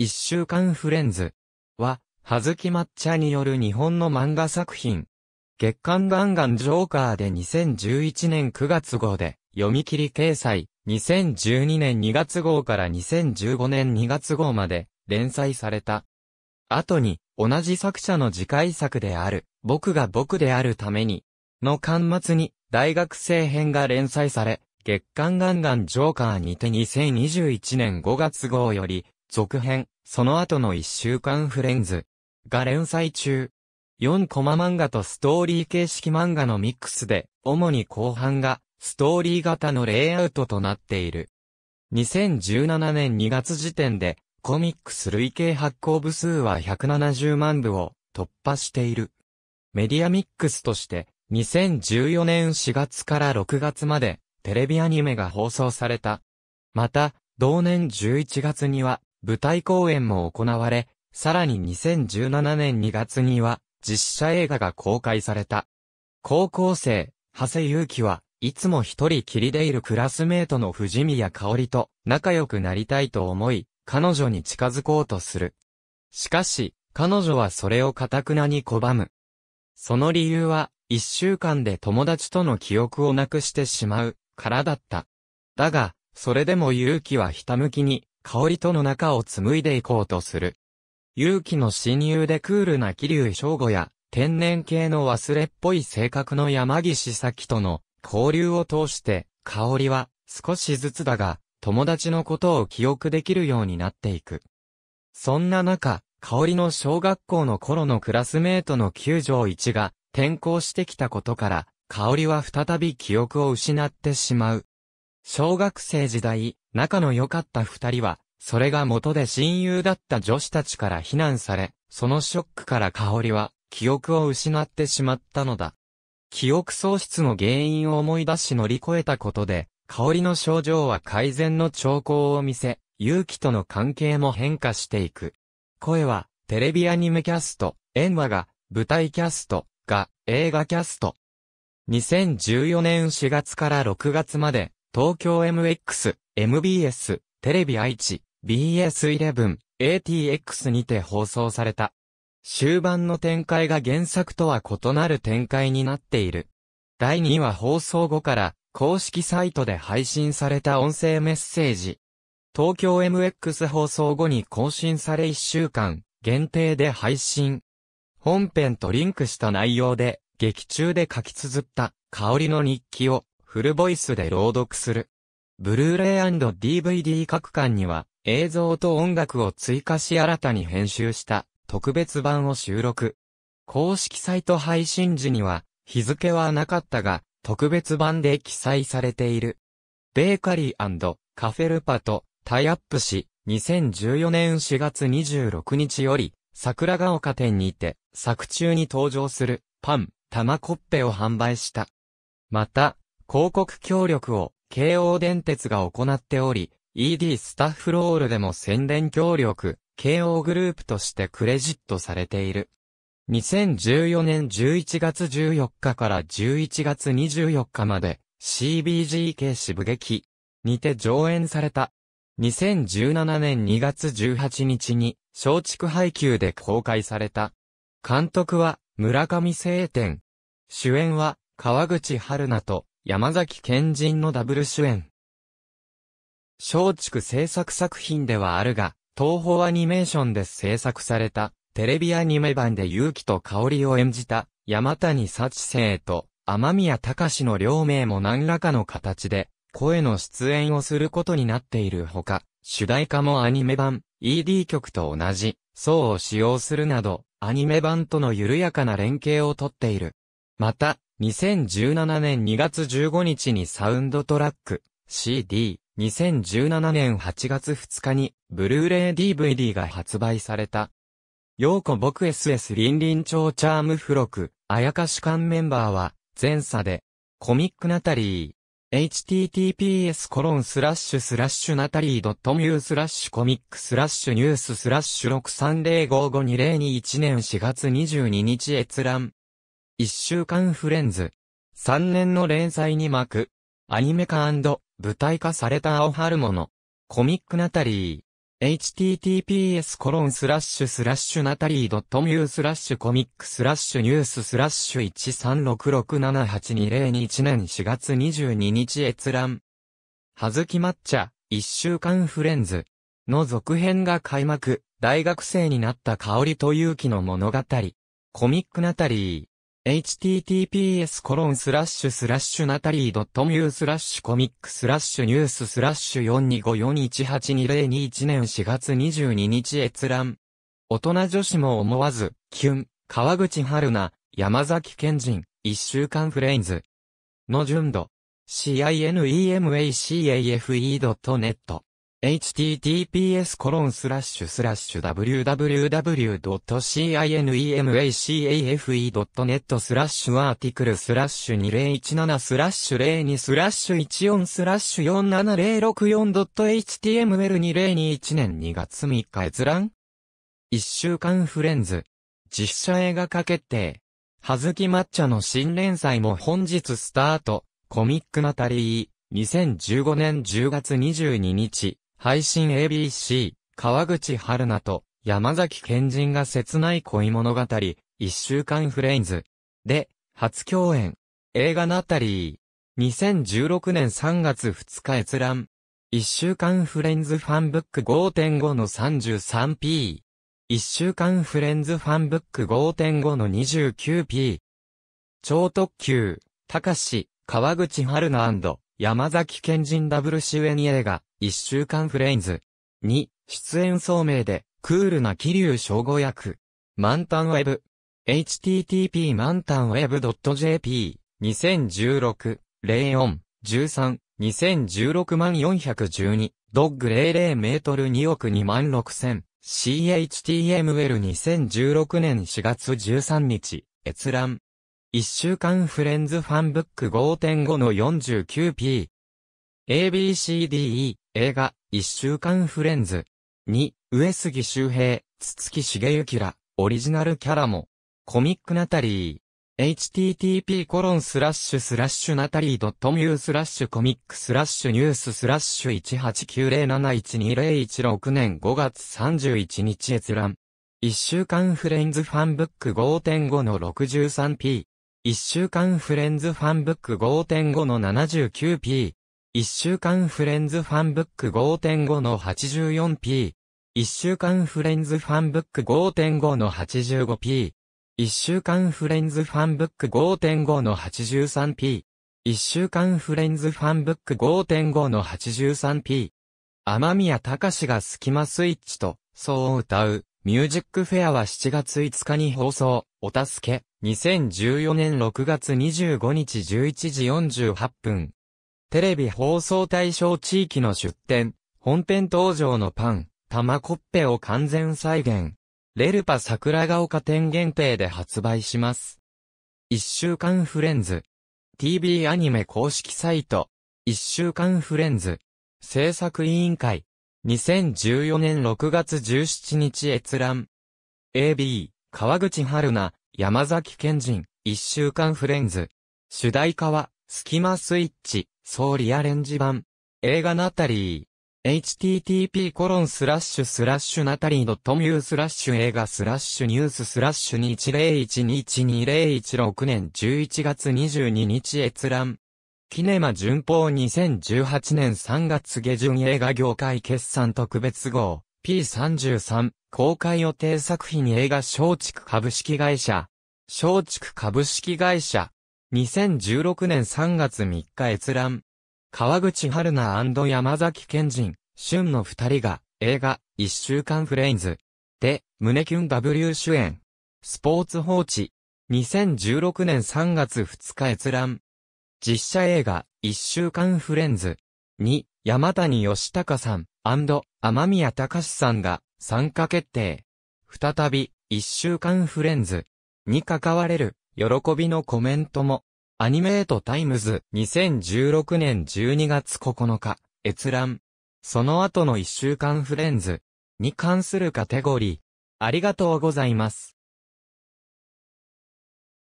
一週間フレンズは、はずき抹茶による日本の漫画作品。月刊ガンガンジョーカーで2011年9月号で読み切り掲載、2012年2月号から2015年2月号まで連載された。後に、同じ作者の次回作である、僕が僕であるために、の巻末に、大学生編が連載され、月刊ガンガンジョーカーにて2021年5月号より、続編、その後の一週間フレンズが連載中。4コマ漫画とストーリー形式漫画のミックスで、主に後半がストーリー型のレイアウトとなっている。2017年2月時点で、コミックス累計発行部数は170万部を突破している。メディアミックスとして、2014年4月から6月まで、テレビアニメが放送された。また、同年11月には、舞台公演も行われ、さらに2017年2月には実写映画が公開された。高校生、長谷祐希はいつも一人きりでいるクラスメートの藤宮香織と仲良くなりたいと思い、彼女に近づこうとする。しかし、彼女はそれを堅くなに拒む。その理由は、一週間で友達との記憶をなくしてしまうからだった。だが、それでも勇気はひたむきに香りとの中を紡いでいこうとする。勇気の親友でクールな桐生翔吾や、天然系の忘れっぽい性格の山岸咲との交流を通して、香りは少しずつだが、友達のことを記憶できるようになっていく。そんな中、香りの小学校の頃のクラスメートの九条一が転校してきたことから、香りは再び記憶を失ってしまう。小学生時代、仲の良かった二人は、それが元で親友だった女子たちから非難され、そのショックから香りは、記憶を失ってしまったのだ。記憶喪失の原因を思い出し乗り越えたことで、香りの症状は改善の兆候を見せ、勇気との関係も変化していく。声は、テレビアニメキャスト、演話が、舞台キャスト、が、映画キャスト。2014年4月から6月まで、東京 MX、MBS、テレビ愛知、BS11、ATX にて放送された。終盤の展開が原作とは異なる展開になっている。第2話放送後から公式サイトで配信された音声メッセージ。東京 MX 放送後に更新され1週間限定で配信。本編とリンクした内容で劇中で書き綴った香りの日記をフルボイスで朗読する。ブルーレイ &DVD 各館には映像と音楽を追加し新たに編集した特別版を収録。公式サイト配信時には日付はなかったが特別版で記載されている。ベーカリーカフェルパとタイアップし、2014年4月26日より桜ヶ丘店にて作中に登場するパン、玉コッペを販売した。また、広告協力を京王電鉄が行っており、ED スタッフロールでも宣伝協力、京王グループとしてクレジットされている。2014年11月14日から11月24日まで CBG 系渋劇にて上演された。2017年2月18日に松竹配給で公開された。監督は村上聖天。主演は川口春奈と山崎賢人のダブル主演。松竹制作作品ではあるが、東宝アニメーションで制作された、テレビアニメ版で勇気と香りを演じた、山谷幸生と、天宮隆の両名も何らかの形で、声の出演をすることになっているほか、主題歌もアニメ版、ED 曲と同じ、層を使用するなど、アニメ版との緩やかな連携をとっている。また、2017年2月15日にサウンドトラック、CD、2017年8月2日に、ブルーレイ DVD が発売された。ようこ僕 SS リンリン超チャーム付録、あやかし館メンバーは、前作で、コミックナタリー、https コロンスラッシュスラッシュナタリー .mu スラッシュコミックスラッシュニューススラッシュ630552021年4月22日閲覧。一週間フレンズ。3年の連載に幕。アニメ化舞台化された青春物。コミックナタリー。https コロンスラッシュスラッシュナタリー .mu スラッシュコミックスラッシュニューススラッシュ136678202年4月22日閲覧。葉月抹茶、一週間フレンズの続編が開幕、大学生になった香織と祐樹の物語。コミックナタリー。Https コロンスラッシュスラッシュナタリー .mu スラッシュコミックスラッシュニューススラッシュ4254182021年4月22日閲覧。大人女子も思わず、キュン、川口春奈、山﨑賢人、一週間フレンズ。の順度。cinemacafe.net https コロンスラッシュスラッシュ www.cinemacafe.net スラッシュ article スラッシュ2017スラッシュ02スラッシュ14スラッシュ 47064.html2021 年2月3日閲覧一週間フレンズ実写映画化決定。はずき抹茶の新連載も本日スタート。コミックナタリー。2015年10月22日配信 ABC、川口春奈と山崎賢人が切ない恋物語、一週間フレインズ。で、初共演。映画ナタリー。2016年3月2日閲覧。一週間フレンズファンブック5.5の 33p。一週間フレンズファンブック5.5の 29p。超特急、高し、川口春奈山崎賢人ダブル主演映画、一週間フレインズ。2、出演聡明で、クールな気流称語役。満タンウェブ。http 満タンウェブ .jp。2016、04、13、2016万412、ドッグ00メートル2億2万6000、CHTML2016 年4月13日、閲覧。一週間フレンズファンブック5.5の 49p。ABCDE 映画一週間フレンズ。2、上杉柊平、筒木茂之ら、オリジナルキャラも。コミックナタリー。http コロンスラッシュスラッシュナタリー .mu スラッシュコミックスラッシュニューススラッシュ18907120116年5月31日閲覧。一週間フレンズファンブック5.5の 63p。一週間フレンズファンブック5.5の 79p。一週間フレンズファンブック5.5の 84p。一週間フレンズファンブック5.5の 85p。一週間フレンズファンブック5.5の 83p。一週間フレンズファンブック5.5の 83p。天宮隆がスキマスイッチと、そう歌う。ミュージックフェアは7月5日に放送、お助け、2014年6月25日11時48分。テレビ放送対象地域の出展、本編登場のパン、玉コッペを完全再現。レルパ桜ヶ丘店限定で発売します。一週間フレンズ。TV アニメ公式サイト。一週間フレンズ。制作委員会。2014年6月17日閲覧。AB、川口春奈、山崎賢人、一週間フレンズ。主題歌は、スキマスイッチ、奏リアレンジ版。映画ナタリー。http コロンスラッシュスラッシュナタリー .mu スラッシュ映画スラッシュニューススラッシュ21012016年11月22日閲覧。キネマ旬報2018年3月下旬映画業界決算特別号 P33 公開予定作品映画松竹株式会社松竹株式会社2016年3月3日閲覧川口春奈山崎健人春の二人が映画一週間フレインズで胸キュン W 主演スポーツ放置2016年3月2日閲覧実写映画、一週間フレンズ。に、山谷義孝さん、天宮隆さんが参加決定。再び、一週間フレンズ。に関われる、喜びのコメントも。アニメートタイムズ2016年12月9日、閲覧。その後の一週間フレンズに関するカテゴリー。ありがとうございます。